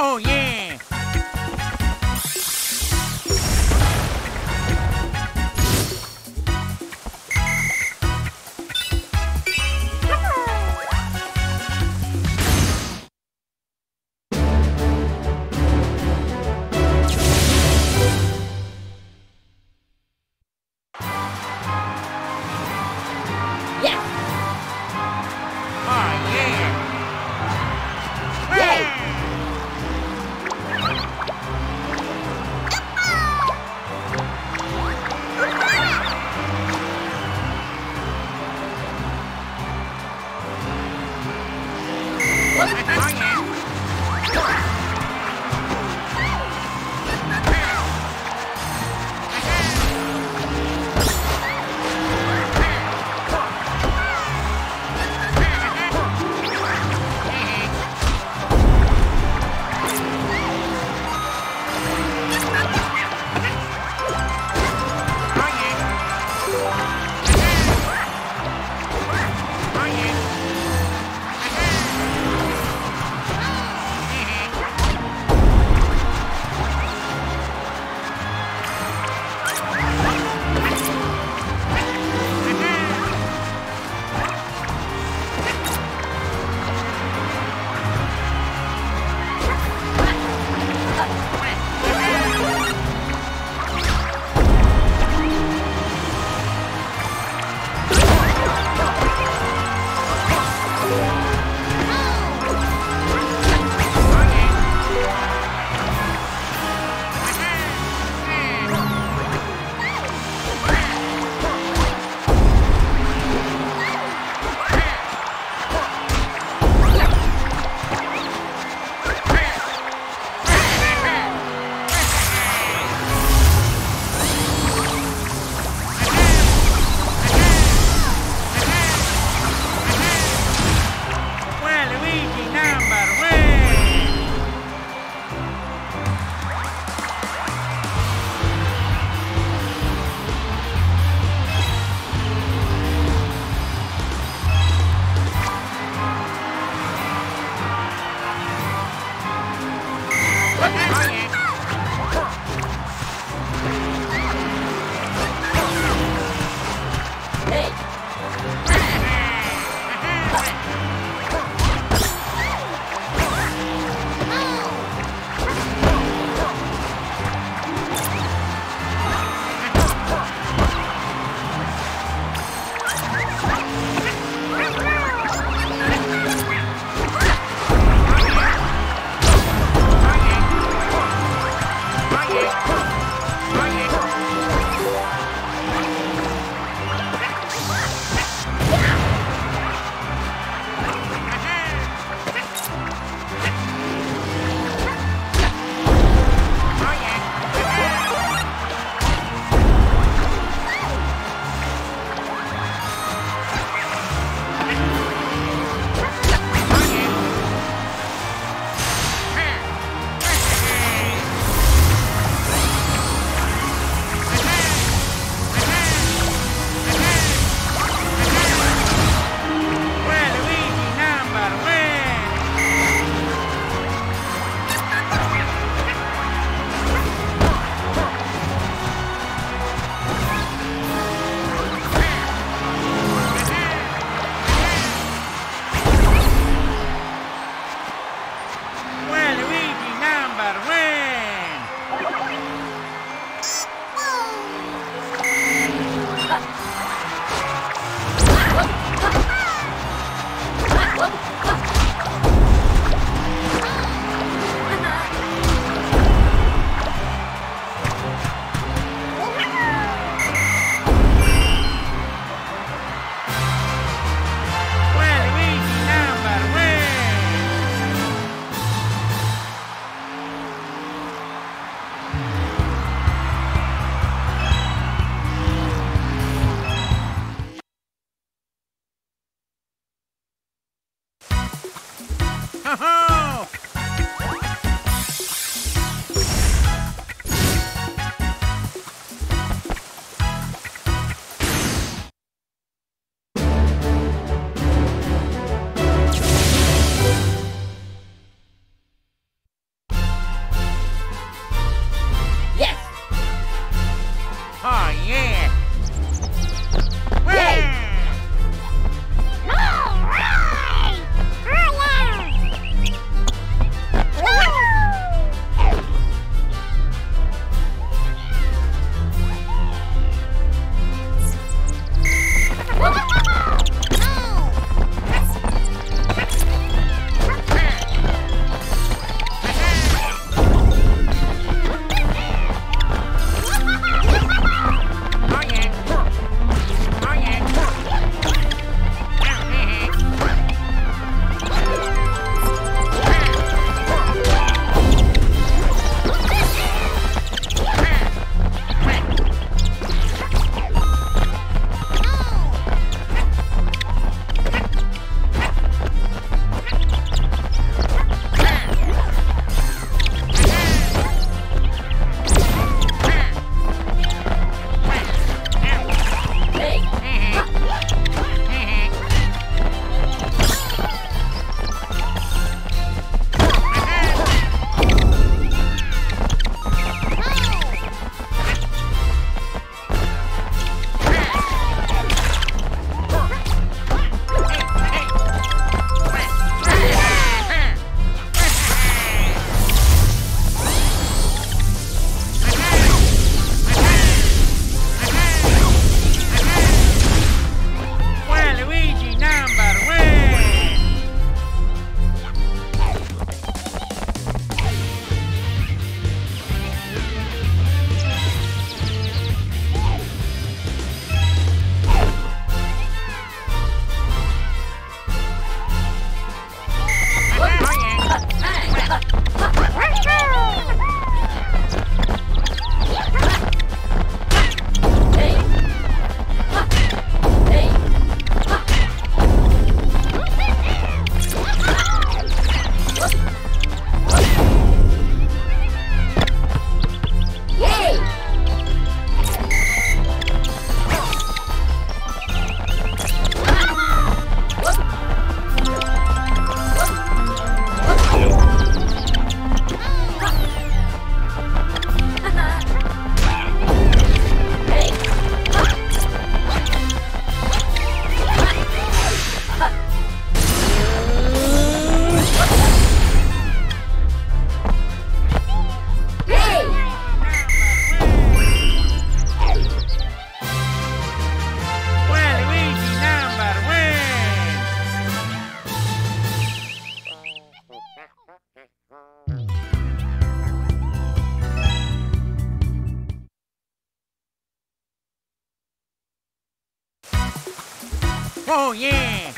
Oh, yeah. Bye. Well, Oh yeah!